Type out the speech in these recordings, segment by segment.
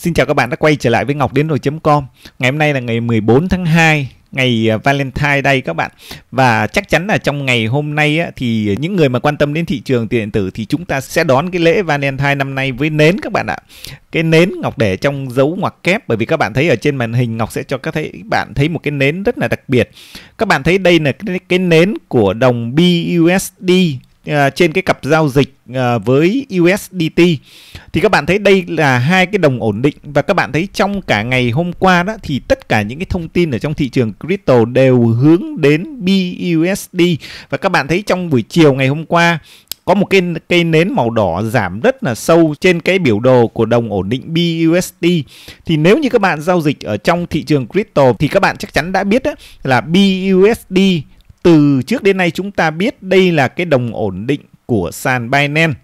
Xin chào các bạn đã quay trở lại với Ngọc đến rồi.com Ngày hôm nay là ngày 14 tháng 2 ngày à, Valentine Day các bạn. Và chắc chắn là trong ngày hôm nay á, thì những người mà quan tâm đến thị trường tiền điện tử thì chúng ta sẽ đón cái lễ Valentine năm nay với nến các bạn ạ. Cái nến Ngọc để trong dấu ngoặc kép bởi vì các bạn thấy ở trên màn hình Ngọc sẽ cho các thấy bạn thấy một cái nến rất là đặc biệt. Các bạn thấy đây là cái, cái nến của đồng BUSD uh, trên cái cặp giao dịch uh, với USDT thì các bạn thấy đây là hai cái đồng ổn định và các bạn thấy trong cả ngày hôm qua đó thì tất cả những cái thông tin ở trong thị trường crypto đều hướng đến BUSD và các bạn thấy trong buổi chiều ngày hôm qua có một cái cây nến màu đỏ giảm rất là sâu trên cái biểu đồ của đồng ổn định BUSD thì nếu như các bạn giao dịch ở trong thị trường crypto thì các bạn chắc chắn đã biết đó, là BUSD từ trước đến nay chúng ta biết đây là cái đồng ổn định của sàn Binance.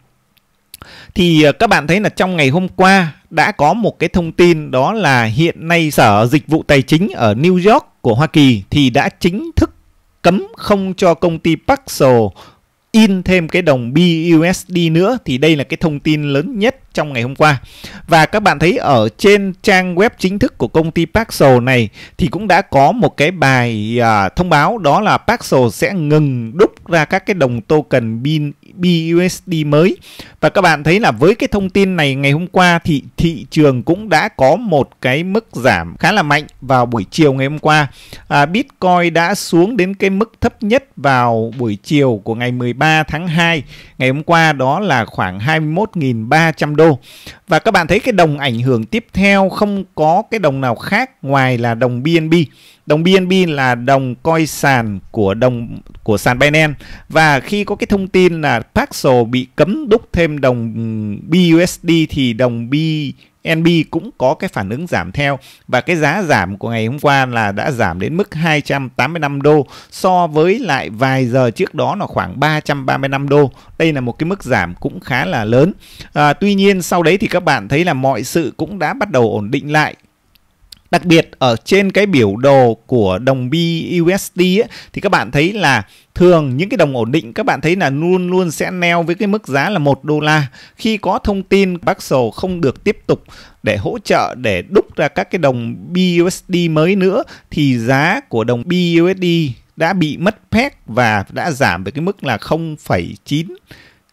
Thì ờ, các bạn thấy là trong ngày hôm qua đã có một cái thông tin đó là hiện nay Sở Dịch vụ Tài chính ở New York của Hoa Kỳ thì đã chính thức cấm không cho công ty Paxos in thêm cái đồng BUSD nữa thì đây là cái thông tin lớn nhất trong ngày hôm qua. Và các bạn thấy ở trên trang web chính thức của công ty Paxos này thì cũng đã có một cái bài à, thông báo đó là Paxos sẽ ngừng đúc ra các cái đồng token BUSD mới. Và các bạn thấy là với cái thông tin này ngày hôm qua thì thị trường cũng đã có một cái mức giảm khá là mạnh vào buổi chiều ngày hôm qua. À, Bitcoin đã xuống đến cái mức thấp nhất vào buổi chiều của ngày 13 tháng 2. Ngày hôm qua đó là khoảng 21.300 đô. Và các bạn thấy cái đồng ảnh hưởng tiếp theo không có cái đồng nào khác ngoài là đồng BNB. Đồng BNB là đồng coi sàn của đồng, của sàn Binance và khi có cái thông tin là Paxos bị cấm đúc thêm đồng BUSD thì đồng BNB cũng có cái phản ứng giảm theo và cái giá giảm của ngày hôm qua là đã giảm đến mức 285 đô so với lại vài giờ trước đó là khoảng 335 đô. Đây là một cái mức giảm cũng khá là lớn. À, tuy nhiên sau đấy thì các bạn thấy là mọi sự cũng đã bắt đầu ổn định lại Đặc biệt ở trên cái biểu đồ của đồng BUSD ấy, thì các bạn thấy là thường những cái đồng ổn định các bạn thấy là luôn luôn sẽ neo với cái mức giá là 1 đô la. Khi có thông tin Paxos không được tiếp tục để hỗ trợ để đúc ra các cái đồng BUSD mới nữa thì giá của đồng BUSD đã bị mất phép và đã giảm về cái mức là 0,9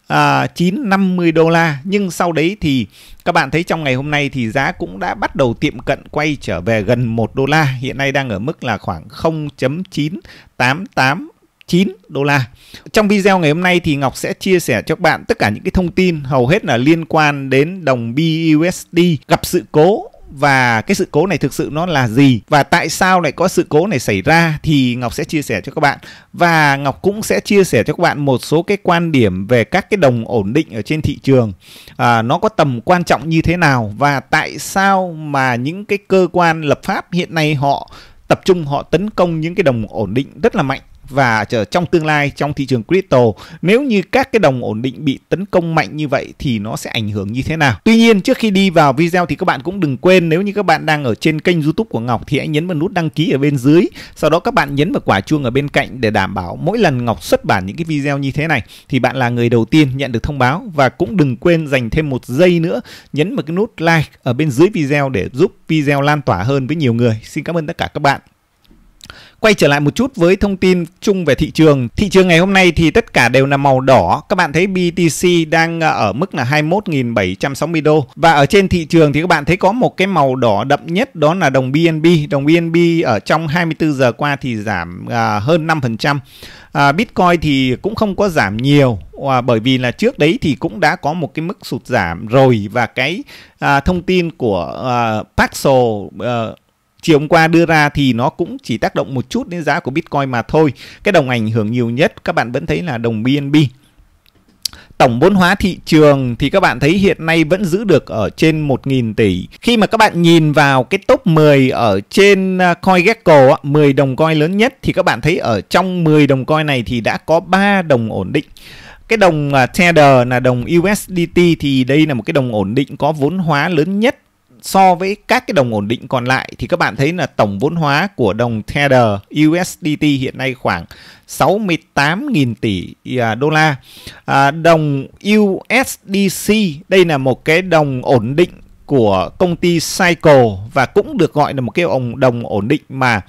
à, 950 đô la. Nhưng sau đấy thì các bạn thấy trong ngày hôm nay thì giá cũng đã bắt đầu tiệm cận quay trở về gần 1 đô la. Hiện nay đang ở mức là khoảng 0.988 9 đô la. Trong video ngày hôm nay thì Ngọc sẽ chia sẻ cho các bạn tất cả những cái thông tin hầu hết là liên quan đến đồng BUSD gặp sự cố và cái sự cố này thực sự nó là gì? Và tại sao lại có sự cố này xảy ra? Thì Ngọc sẽ chia sẻ cho các bạn. Và Ngọc cũng sẽ chia sẻ cho các bạn một số cái quan điểm về các cái đồng ổn định ở trên thị trường. À, nó có tầm quan trọng như thế nào? Và tại sao mà những cái cơ quan lập pháp hiện nay họ tập trung họ tấn công những cái đồng ổn định rất là mạnh? Và trong tương lai trong thị trường crypto nếu như các cái đồng ổn định bị tấn công mạnh như vậy thì nó sẽ ảnh hưởng như thế nào. Tuy nhiên, trước khi đi vào video thì các bạn cũng đừng quên, nếu như các bạn đang ở trên kênh YouTube của Ngọc thì hãy nhấn vào nút đăng ký ở bên dưới. Sau đó các bạn nhấn vào quả chuông ở bên cạnh để đảm bảo mỗi lần Ngọc xuất bản những cái video như thế này thì bạn là người đầu tiên nhận được thông báo và cũng đừng quên dành thêm một giây nữa, nhấn vào cái nút like ở bên dưới video để giúp video lan tỏa hơn với nhiều người. Xin cảm ơn tất cả các bạn. Quay trở lại một chút với thông tin chung về thị trường. Thị trường ngày hôm nay thì tất cả đều là màu đỏ. Các bạn thấy BTC đang à, ở mức là 21.760 đô. Và ở trên thị trường thì các bạn thấy có một cái màu đỏ đậm nhất đó là đồng BNB. Đồng BNB ở trong 24 giờ qua thì giảm à, hơn 5%. À, Bitcoin thì cũng không có giảm nhiều à, bởi vì là trước đấy thì cũng đã có một cái mức sụt giảm rồi và cái à, thông tin của à, Paxos à, ờ, chiều hôm qua đưa ra thì nó cũng chỉ tác động một chút đến giá của Bitcoin mà thôi. Cái đồng ảnh hưởng nhiều nhất các bạn vẫn thấy là đồng BNB. Tổng vốn hóa thị trường thì các bạn thấy hiện nay vẫn giữ được ở trên 1.000 tỷ. Khi mà các bạn nhìn vào cái top 10 ở trên à, CoinGecko, 10 đồng coin lớn nhất thì các bạn thấy ở trong 10 đồng coin này thì đã có 3 đồng ổn định cái đồng à, Tether là đồng USDT thì đây là một cái đồng ổn định có vốn hóa lớn nhất so với các cái đồng ổn định còn lại thì các bạn thấy là tổng vốn hóa của đồng Tether USDT hiện nay khoảng 68.000 tỷ à, đô la. À, đồng USDC đây là một cái đồng ổn định của công ty Cycle và cũng được gọi là một cái đồng đồng ổn định mà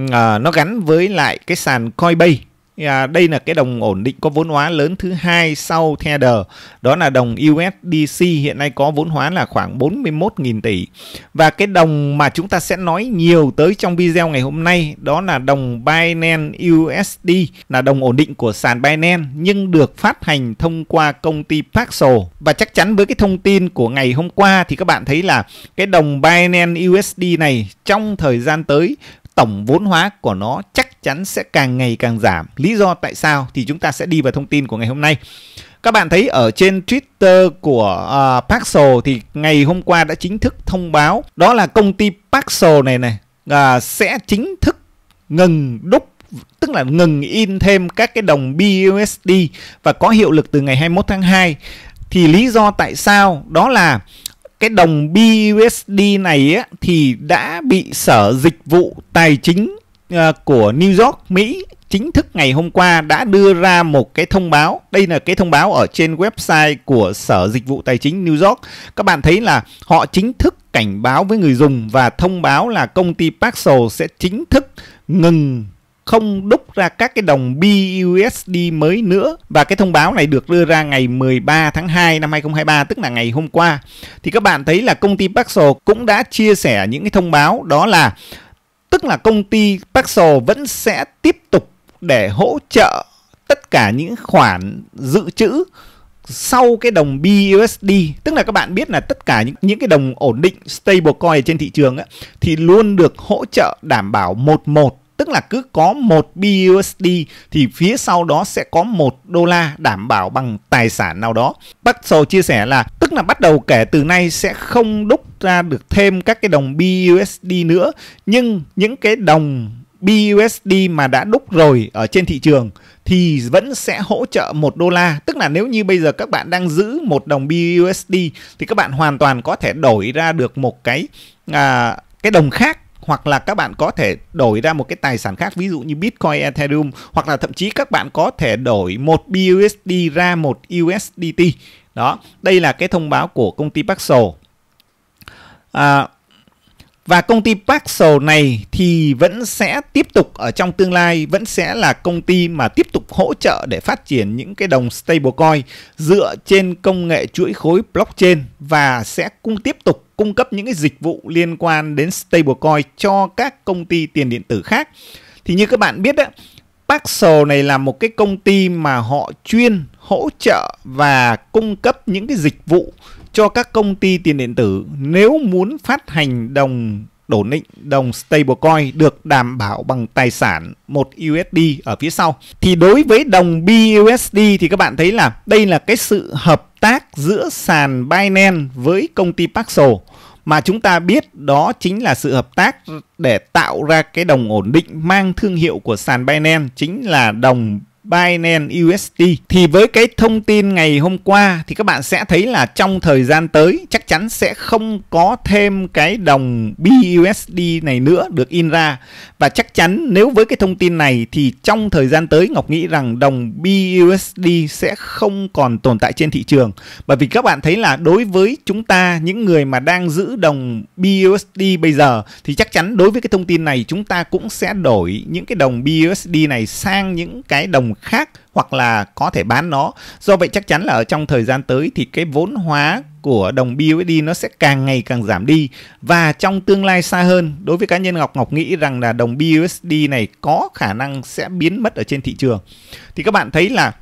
uh, nó gắn với lại cái sàn Coinbase À, đây là cái đồng ổn định có vốn hóa lớn thứ hai sau Tether. Đó là đồng USDC hiện nay có vốn hóa là khoảng 41.000 tỷ. Và cái đồng mà chúng ta sẽ nói nhiều tới trong video ngày hôm nay đó là đồng Binance USD là đồng ổn định của sàn Binance nhưng được phát hành thông qua công ty Paxos và chắc chắn với cái thông tin của ngày hôm qua thì các bạn thấy là cái đồng Binance USD này trong thời gian tới tổng vốn hóa của nó chắc chắn sẽ càng ngày càng giảm. Lý do tại sao thì chúng ta sẽ đi vào thông tin của ngày hôm nay. Các bạn thấy ở trên Twitter của à, uh, Paxos thì ngày hôm qua đã chính thức thông báo đó là công ty Paxo này này uh, sẽ chính thức ngừng đúc tức là ngừng in thêm các cái đồng BUSD và có hiệu lực từ ngày 21 tháng 2. Thì lý do tại sao đó là cái đồng BUSD này á, thì đã bị sở dịch vụ tài chính Ờ, của New York, Mỹ chính thức ngày hôm qua đã đưa ra một cái thông báo. Đây là cái thông báo ở trên website của sở dịch vụ tài chính New York. Các bạn thấy là họ chính thức cảnh báo với người dùng và thông báo là công ty Paxos sẽ chính thức ngừng không đúc ra các cái đồng BUSD mới nữa. Và cái thông báo này được đưa ra ngày 13 tháng 2 năm 2023 tức là ngày hôm qua. Thì các bạn thấy là công ty Paxos cũng đã chia sẻ những cái thông báo, đó là tức là công ty Paxo vẫn sẽ tiếp tục để hỗ trợ tất cả những khoản dự trữ sau cái đồng BUSD tức là các bạn biết là tất cả những những cái đồng ổn định stablecoin trên thị trường á, thì luôn được hỗ trợ đảm bảo một một tức là cứ có một BUSD thì phía sau đó sẽ có một đô la đảm bảo bằng tài sản nào đó. Paxo chia sẻ là tức là bắt đầu kể từ nay sẽ không đúc ra được thêm các cái đồng BUSD nữa nhưng những cái đồng BUSD mà đã đúc rồi ở trên thị trường thì vẫn sẽ hỗ trợ một đô la. Tức là nếu như bây giờ các bạn đang giữ một đồng BUSD thì các bạn hoàn toàn có thể đổi ra được một cái à, cái đồng khác hoặc là các bạn có thể đổi ra một cái tài sản khác ví dụ như Bitcoin, Ethereum hoặc là thậm chí các bạn có thể đổi một BUSD ra một USDT. Đó, đây là cái thông báo của công ty Paxos. À, và công ty Paxos này thì vẫn sẽ tiếp tục ở trong tương lai vẫn sẽ là công ty mà tiếp tục hỗ trợ để phát triển những cái đồng stablecoin dựa trên công nghệ chuỗi khối blockchain và sẽ cung tiếp tục cung cấp những cái dịch vụ liên quan đến stablecoin cho các công ty tiền điện tử khác. Thì như các bạn biết đó, Paxos này là một cái công ty mà họ chuyên hỗ trợ và cung cấp những cái dịch vụ cho các công ty tiền điện tử nếu muốn phát hành đồng đổ định đồng stablecoin được đảm bảo bằng tài sản một USD ở phía sau. Thì đối với đồng BUSD thì các bạn thấy là đây là cái sự hợp tác giữa sàn Binance với công ty Paxos mà chúng ta biết đó chính là sự hợp tác để tạo ra cái đồng ổn định, mang thương hiệu của sàn Binance chính là đồng Binance USD thì với cái thông tin ngày hôm qua thì các bạn sẽ thấy là trong thời gian tới chắc chắn sẽ không có thêm cái đồng BUSD này nữa được in ra. Và chắc chắn nếu với cái thông tin này thì trong thời gian tới Ngọc nghĩ rằng đồng BUSD sẽ không còn tồn tại trên thị trường. Bởi vì các bạn thấy là đối với chúng ta, những người mà đang giữ đồng BUSD bây giờ thì chắc chắn đối với cái thông tin này chúng ta cũng sẽ đổi những cái đồng BUSD này sang những cái đồng khác hoặc là có thể bán nó. Do vậy chắc chắn là ở trong thời gian tới thì cái vốn hóa của đồng BUSD nó sẽ càng ngày càng giảm đi và trong tương lai xa hơn, đối với cá nhân Ngọc Ngọc nghĩ rằng là đồng BUSD này có khả năng sẽ biến mất ở trên thị trường. Thì các bạn thấy là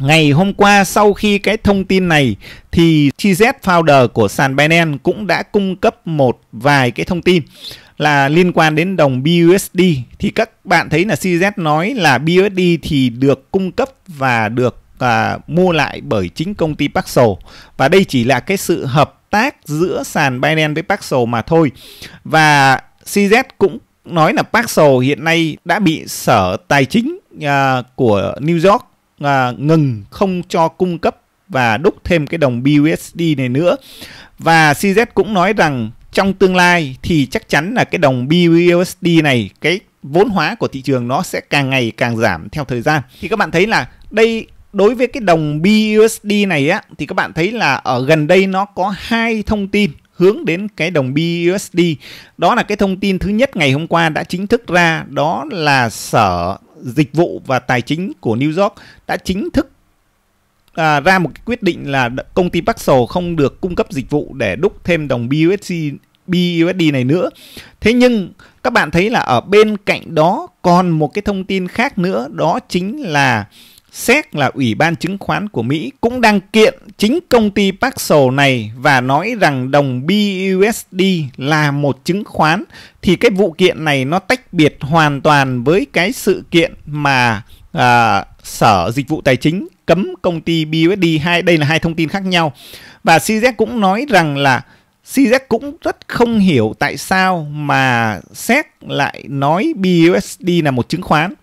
Ngày hôm qua sau khi cái thông tin này thì TZ founder của sàn Binance cũng đã cung cấp một vài cái thông tin là liên quan đến đồng BUSD thì các bạn thấy là CZ nói là BUSD thì được cung cấp và được à, mua lại bởi chính công ty Paxos và đây chỉ là cái sự hợp tác giữa sàn Binance với Paxos mà thôi. Và CZ cũng nói là Paxos hiện nay đã bị sở tài chính à, của New York à, ngừng không cho cung cấp và đúc thêm cái đồng BUSD này nữa. Và CZ cũng nói rằng trong tương lai thì chắc chắn là cái đồng BUSD này cái vốn hóa của thị trường nó sẽ càng ngày càng giảm theo thời gian thì các bạn thấy là đây đối với cái đồng BUSD này á thì các bạn thấy là ở gần đây nó có hai thông tin hướng đến cái đồng BUSD. Đó là cái thông tin thứ nhất ngày hôm qua đã chính thức ra, đó là Sở Dịch vụ và Tài chính của New York đã chính thức à, ra một cái quyết định là công ty Paxo không được cung cấp dịch vụ để đúc thêm đồng BUSD BUSD này nữa. Thế nhưng các bạn thấy là ở bên cạnh đó còn một cái thông tin khác nữa đó chính là SEC là Ủy ban chứng khoán của Mỹ cũng đang kiện chính công ty Paxo này và nói rằng đồng BUSD là một chứng khoán thì cái vụ kiện này nó tách biệt hoàn toàn với cái sự kiện mà à, Sở Dịch vụ Tài chính cấm công ty BUSD hai, đây là hai thông tin khác nhau và CZ cũng nói rằng là CZ cũng rất không hiểu tại sao mà SEC lại nói BUSD là một chứng khoán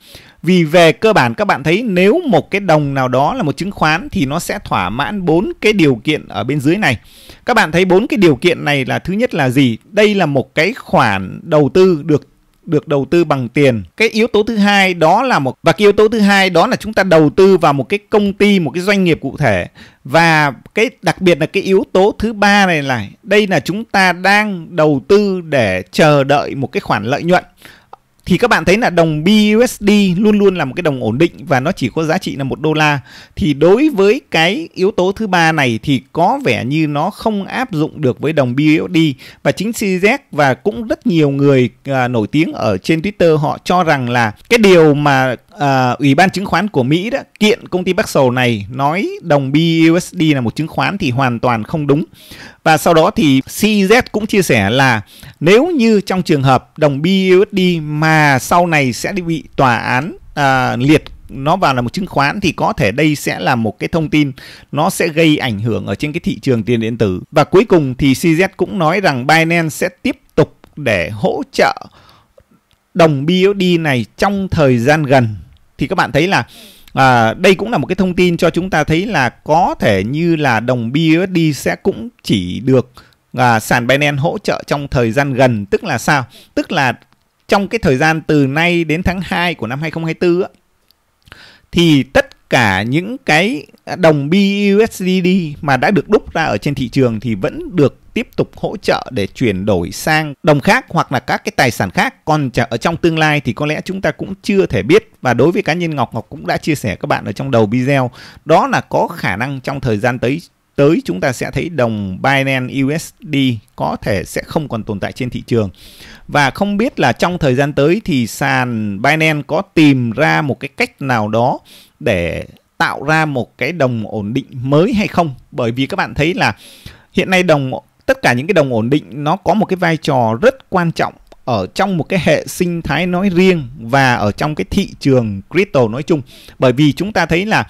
vì về cơ bản, các bạn thấy nếu một cái đồng nào đó là một chứng khoán thì nó sẽ thỏa mãn bốn cái điều kiện ở bên dưới này. Các bạn thấy bốn cái điều kiện này là thứ nhất là gì? Đây là một cái khoản đầu tư được được đầu tư bằng tiền. Cái yếu tố thứ hai đó là một và cái yếu tố thứ hai đó là chúng ta đầu tư vào một cái công ty, một cái doanh nghiệp cụ thể. Và cái đặc biệt là cái yếu tố thứ ba này là đây là chúng ta đang đầu tư để chờ đợi một cái khoản lợi nhuận thì các bạn thấy là đồng BUSD luôn luôn là một cái đồng ổn định và nó chỉ có giá trị là một đô la. Thì đối với cái yếu tố thứ ba này thì có vẻ như nó không áp dụng được với đồng BUSD và chính CZ và cũng rất nhiều người à, nổi tiếng ở trên Twitter họ cho rằng là cái điều mà à, ủy ban chứng khoán của Mỹ đó kiện công ty Paxos này nói đồng BUSD là một chứng khoán thì hoàn toàn không đúng và sau đó thì CZ cũng chia sẻ là nếu như trong trường hợp đồng BUSD mà sau này sẽ bị tòa án à, liệt nó vào là một chứng khoán thì có thể đây sẽ là một cái thông tin nó sẽ gây ảnh hưởng ở trên cái thị trường tiền điện tử. Và cuối cùng thì CZ cũng nói rằng Binance sẽ tiếp tục để hỗ trợ đồng BUSD này trong thời gian gần. Thì các bạn thấy là À, đây cũng là một cái thông tin cho chúng ta thấy là có thể như là đồng BUSD sẽ cũng chỉ được à, sàn Binance hỗ trợ trong thời gian gần tức là sao? Tức là trong cái thời gian từ nay đến tháng 2 của năm 2024 á, thì tất cả những cái đồng BUSD mà đã được đúc ra ở trên thị trường thì vẫn được tiếp tục hỗ trợ để chuyển đổi sang đồng khác hoặc là các cái tài sản khác còn ở trong tương lai thì có lẽ chúng ta cũng chưa thể biết và đối với cá nhân Ngọc Ngọc cũng đã chia sẻ các bạn ở trong đầu video đó là có khả năng trong thời gian tới tới chúng ta sẽ thấy đồng Binance USD có thể sẽ không còn tồn tại trên thị trường. Và không biết là trong thời gian tới thì sàn Binance có tìm ra một cái cách nào đó để tạo ra một cái đồng ổn định mới hay không? Bởi vì các bạn thấy là hiện nay đồng tất cả những cái đồng ổn định, nó có một cái vai trò rất quan trọng ở trong một cái hệ sinh thái nói riêng và ở trong cái thị trường crypto nói chung. Bởi vì chúng ta thấy là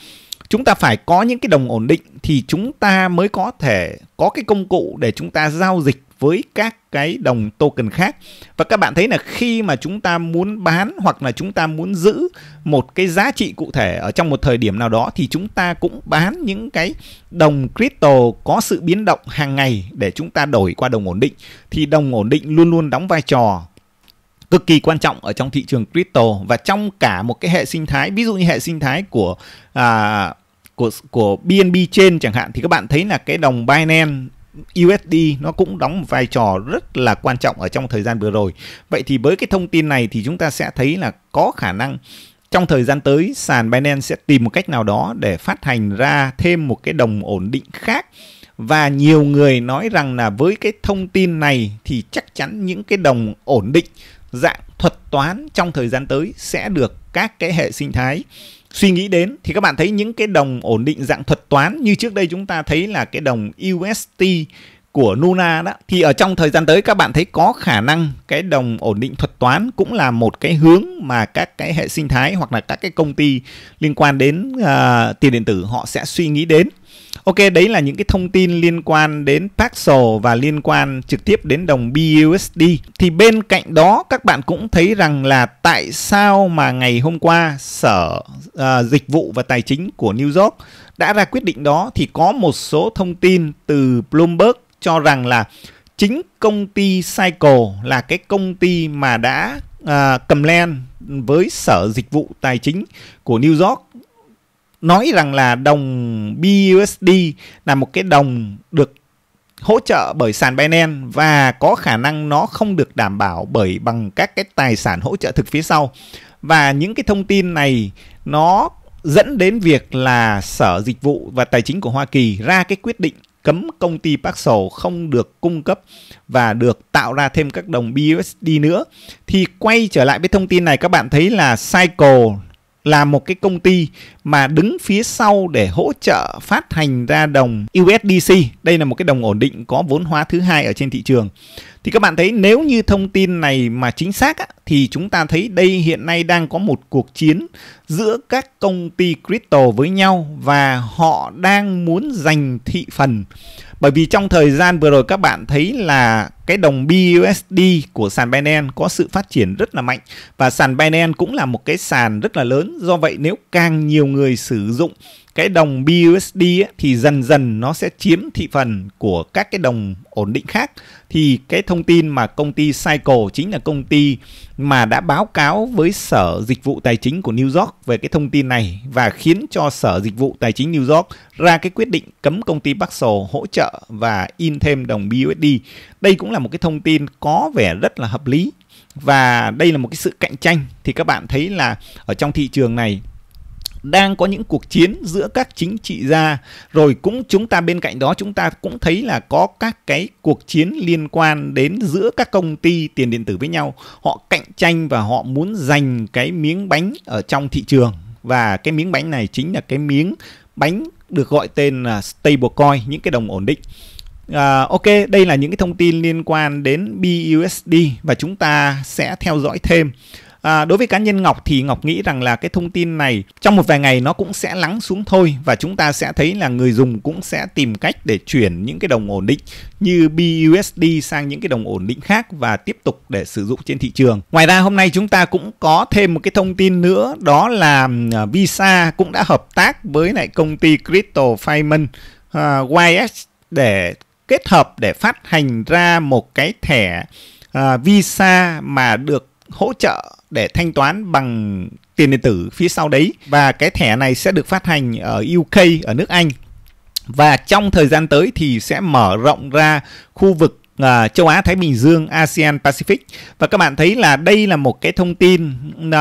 chúng ta phải có những cái đồng ổn định thì chúng ta mới có thể có cái công cụ để chúng ta giao dịch với các cái đồng token khác. Và các bạn thấy là khi mà chúng ta muốn bán hoặc là chúng ta muốn giữ một cái giá trị cụ thể ở trong một thời điểm nào đó thì chúng ta cũng bán những cái đồng crypto có sự biến động hàng ngày để chúng ta đổi qua đồng ổn định. Thì đồng ổn định luôn luôn đóng vai trò cực kỳ quan trọng ở trong thị trường crypto. Và trong cả một cái hệ sinh thái ví dụ như hệ sinh thái của à, của của BNB trên chẳng hạn thì các bạn thấy là cái đồng Binance USD nó cũng đóng một vai trò rất là quan trọng ở trong thời gian vừa rồi. Vậy thì với cái thông tin này thì chúng ta sẽ thấy là có khả năng trong thời gian tới sàn Binance sẽ tìm một cách nào đó để phát hành ra thêm một cái đồng ổn định khác và nhiều người nói rằng là với cái thông tin này thì chắc chắn những cái đồng ổn định, dạng thuật toán trong thời gian tới sẽ được các cái hệ sinh thái suy nghĩ đến thì các bạn thấy những cái đồng ổn định dạng thuật toán như trước đây chúng ta thấy là cái đồng UST của Luna đó. Thì ở trong thời gian tới các bạn thấy có khả năng cái đồng ổn định thuật toán cũng là một cái hướng mà các cái hệ sinh thái hoặc là các cái công ty liên quan đến uh, tiền điện tử họ sẽ suy nghĩ đến. Ok, đấy là những cái thông tin liên quan đến Paxos và liên quan trực tiếp đến đồng BUSD. Thì bên cạnh đó các bạn cũng thấy rằng là tại sao mà ngày hôm qua Sở uh, Dịch vụ và Tài chính của New York đã ra quyết định đó thì có một số thông tin từ Bloomberg cho rằng là chính công ty Cycle là cái công ty mà đã uh, cầm len với Sở Dịch vụ Tài chính của New York nói rằng là đồng BUSD là một cái đồng được hỗ trợ bởi sàn Binance và có khả năng nó không được đảm bảo bởi bằng các cái tài sản hỗ trợ thực phía sau. Và những cái thông tin này nó dẫn đến việc là Sở Dịch vụ và Tài chính của Hoa Kỳ ra cái quyết định cấm công ty Paxos không được cung cấp và được tạo ra thêm các đồng BUSD nữa. Thì quay trở lại với thông tin này, các bạn thấy là Cycle là một cái công ty mà đứng phía sau để hỗ trợ phát hành ra đồng USDC. Đây là một cái đồng ổn định có vốn hóa thứ hai ở trên thị trường. Thì các bạn thấy nếu như thông tin này mà chính xác á, thì chúng ta thấy đây hiện nay đang có một cuộc chiến giữa các công ty crypto với nhau và họ đang muốn giành thị phần. Bởi vì trong thời gian vừa rồi các bạn thấy là cái đồng BUSD của sàn Binance có sự phát triển rất là mạnh và sàn Binance cũng là một cái sàn rất là lớn. Do vậy nếu càng nhiều người sử dụng cái đồng BUSD ấy, thì dần dần nó sẽ chiếm thị phần của các cái đồng ổn định khác thì cái thông tin mà công ty Cycle chính là công ty mà đã báo cáo với Sở Dịch vụ Tài chính của New York về cái thông tin này và khiến cho Sở Dịch vụ Tài chính New York ra cái quyết định cấm công ty Paxos hỗ trợ và in thêm đồng BUSD. Đây cũng là một cái thông tin có vẻ rất là hợp lý và đây là một cái sự cạnh tranh thì các bạn thấy là ở trong thị trường này đang có những cuộc chiến giữa các chính trị gia. Rồi cũng chúng ta bên cạnh đó chúng ta cũng thấy là có các cái cuộc chiến liên quan đến giữa các công ty tiền điện tử với nhau. Họ cạnh tranh và họ muốn giành cái miếng bánh ở trong thị trường. Và cái miếng bánh này chính là cái miếng bánh được gọi tên là stablecoin những cái đồng ổn định. À, ok, đây là những cái thông tin liên quan đến BUSD và chúng ta sẽ theo dõi thêm. À, đối với cá nhân Ngọc thì Ngọc nghĩ rằng là cái thông tin này trong một vài ngày nó cũng sẽ lắng xuống thôi và chúng ta sẽ thấy là người dùng cũng sẽ tìm cách để chuyển những cái đồng ổn định như BUSD sang những cái đồng ổn định khác và tiếp tục để sử dụng trên thị trường. Ngoài ra hôm nay chúng ta cũng có thêm một cái thông tin nữa đó là à, Visa cũng đã hợp tác với lại công ty Crypto Payment à, uh, YS để kết hợp để phát hành ra một cái thẻ uh, Visa mà được hỗ trợ để thanh toán bằng tiền điện tử phía sau đấy. Và cái thẻ này sẽ được phát hành ở UK ở nước Anh. Và trong thời gian tới thì sẽ mở rộng ra khu vực uh, châu Á Thái Bình Dương ASEAN Pacific. Và các bạn thấy là đây là một cái thông tin uh,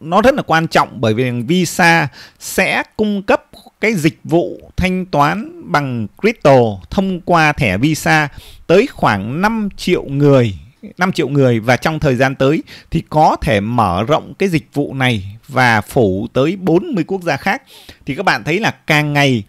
nó rất là quan trọng bởi vì Visa sẽ cung cấp cái dịch vụ thanh toán bằng crypto thông qua thẻ Visa tới khoảng 5 triệu người 5 triệu người và trong thời gian tới thì có thể mở rộng cái dịch vụ này và phủ tới 40 quốc gia khác. Thì các bạn thấy là càng ngày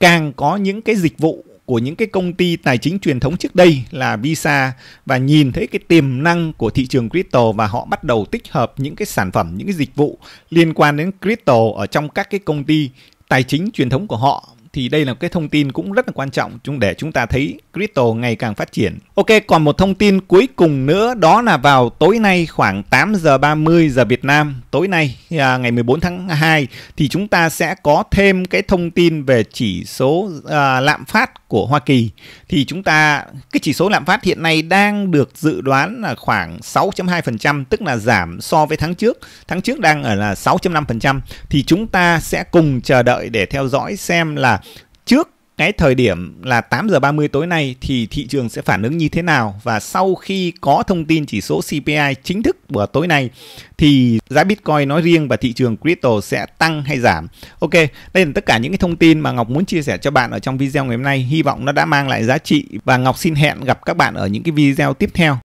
càng có những cái dịch vụ của những cái công ty tài chính truyền thống trước đây là Visa và nhìn thấy cái tiềm năng của thị trường crypto và họ bắt đầu tích hợp những cái sản phẩm, những cái dịch vụ liên quan đến crypto ở trong các cái công ty tài chính truyền thống của họ thì đây là cái thông tin cũng rất là quan trọng chúng để chúng ta thấy crypto ngày càng phát triển. Ok, còn một thông tin cuối cùng nữa đó là vào tối nay khoảng 8 giờ 30 giờ Việt Nam, tối nay à, ngày 14 tháng 2 thì chúng ta sẽ có thêm cái thông tin về chỉ số à, lạm phát của Hoa Kỳ. Thì chúng ta cái chỉ số lạm phát hiện nay đang được dự đoán là khoảng 6.2% tức là giảm so với tháng trước. Tháng trước đang ở là 6.5% thì chúng ta sẽ cùng chờ đợi để theo dõi xem là trước cái thời điểm là 8 giờ 30 tối nay thì thị trường sẽ phản ứng như thế nào và sau khi có thông tin chỉ số CPI chính thức vào tối nay thì giá Bitcoin nói riêng và thị trường crypto sẽ tăng hay giảm. Ok, đây là tất cả những cái thông tin mà Ngọc muốn chia sẻ cho bạn ở trong video ngày hôm nay. Hy vọng nó đã mang lại giá trị và Ngọc xin hẹn gặp các bạn ở những cái video tiếp theo.